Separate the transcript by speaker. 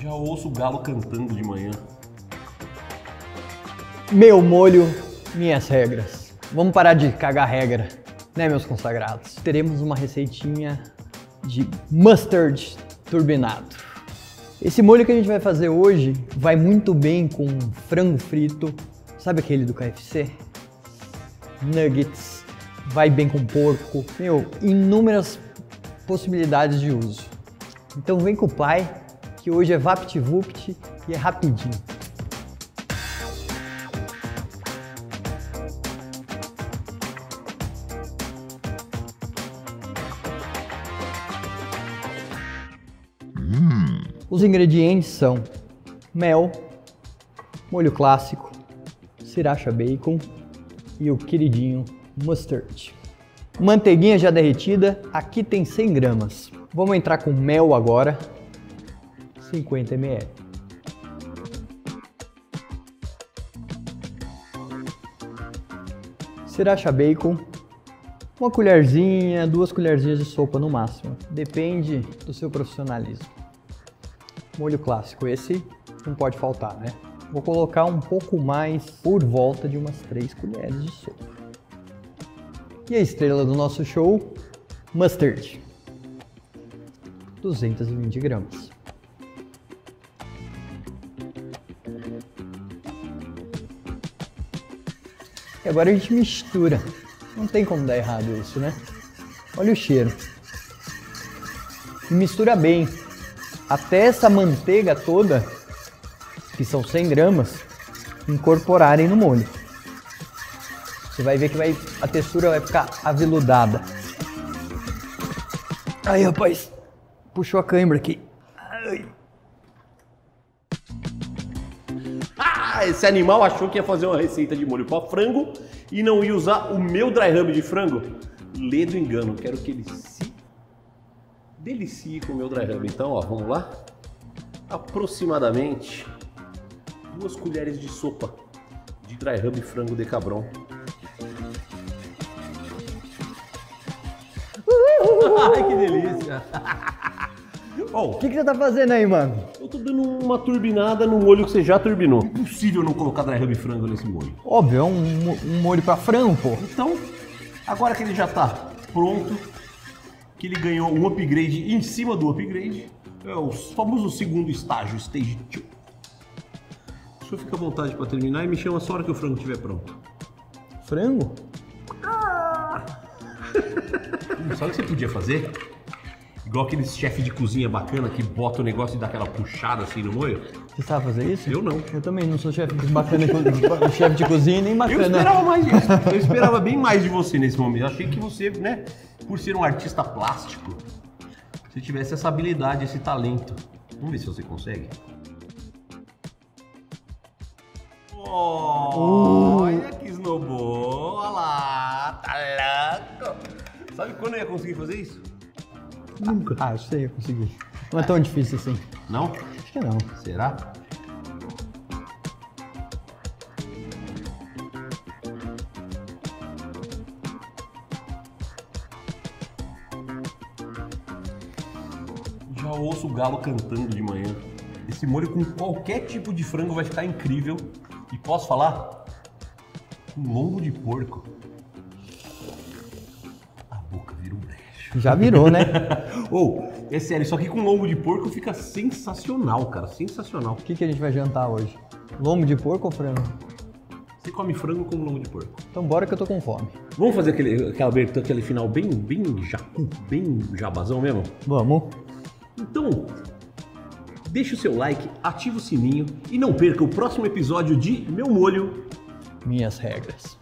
Speaker 1: Já ouço o galo cantando de manhã.
Speaker 2: Meu molho, minhas regras. Vamos parar de cagar regra, né, meus consagrados? Teremos uma receitinha de mustard turbinado. Esse molho que a gente vai fazer hoje vai muito bem com frango frito, sabe aquele do KFC? Nuggets, vai bem com porco, meu, inúmeras possibilidades de uso. Então vem com o pai, que hoje é VaptVupt e é rapidinho. Os ingredientes são mel, molho clássico, sriracha bacon e o queridinho mustard. Manteiguinha já derretida, aqui tem 100 gramas. Vamos entrar com mel agora, 50 ml. Sriracha bacon, uma colherzinha, duas colherzinhas de sopa no máximo. Depende do seu profissionalismo. Molho clássico, esse não pode faltar, né? Vou colocar um pouco mais por volta de umas 3 colheres de sopa. E a estrela do nosso show, mustard. 220 gramas. E agora a gente mistura. Não tem como dar errado isso, né? Olha o cheiro. E mistura bem. Até essa manteiga toda, que são 100 gramas, incorporarem no molho. Você vai ver que vai, a textura vai ficar aveludada. Aí, rapaz, puxou a câimbra aqui. Ai.
Speaker 1: Ah, esse animal achou que ia fazer uma receita de molho para frango e não ia usar o meu dry rub de frango? Lê do engano, quero que ele se delicie com o meu dry rub. Então, ó, vamos lá? Aproximadamente duas colheres de sopa de dry rub frango de cabron. Ai, que delícia! Bom,
Speaker 2: O que, que você tá fazendo aí, mano?
Speaker 1: Eu tô dando uma turbinada no molho que você já turbinou. Impossível não colocar dry rub frango nesse molho.
Speaker 2: Óbvio, é um, um molho pra frango, pô.
Speaker 1: Então, agora que ele já tá pronto, que ele ganhou um upgrade em cima do upgrade, é o famoso segundo estágio, stage 2. O senhor fica à vontade para terminar e me chama só a hora que o frango estiver pronto.
Speaker 2: Frango?
Speaker 1: Sabe o que você podia fazer? Igual aqueles chefe de cozinha bacana que bota o negócio e dá aquela puxada assim no molho.
Speaker 2: Você sabe fazer isso?
Speaker 1: Eu não.
Speaker 2: Eu também não sou chefe de bacana, chefe de cozinha nem
Speaker 1: Eu
Speaker 2: bacana.
Speaker 1: esperava mais disso. Eu esperava bem mais de você nesse momento. Eu achei que você, né, por ser um artista plástico, você tivesse essa habilidade, esse talento. Vamos ver se você consegue. Oh, olha que snowball. Olha lá, tá louco. Sabe quando eu ia conseguir fazer isso? Nunca.
Speaker 2: Ah, eu sei, eu consegui. Não é tão difícil assim.
Speaker 1: Não?
Speaker 2: Acho que não.
Speaker 1: Será? Já ouço o galo cantando de manhã. Esse molho com qualquer tipo de frango vai ficar incrível. E posso falar? Com lombo de porco.
Speaker 2: Já virou, né?
Speaker 1: Ou, é sério, isso aqui com lombo de porco fica sensacional, cara. Sensacional.
Speaker 2: O que, que a gente vai jantar hoje? Lombo de porco ou frango?
Speaker 1: Você come frango com lombo de porco.
Speaker 2: Então bora que eu tô com fome.
Speaker 1: Vamos fazer aquele, aquela abertura, aquele final bem, bem jacu, bem jabazão mesmo?
Speaker 2: Vamos.
Speaker 1: Então, deixa o seu like, ativa o sininho e não perca o próximo episódio de Meu Molho
Speaker 2: Minhas regras.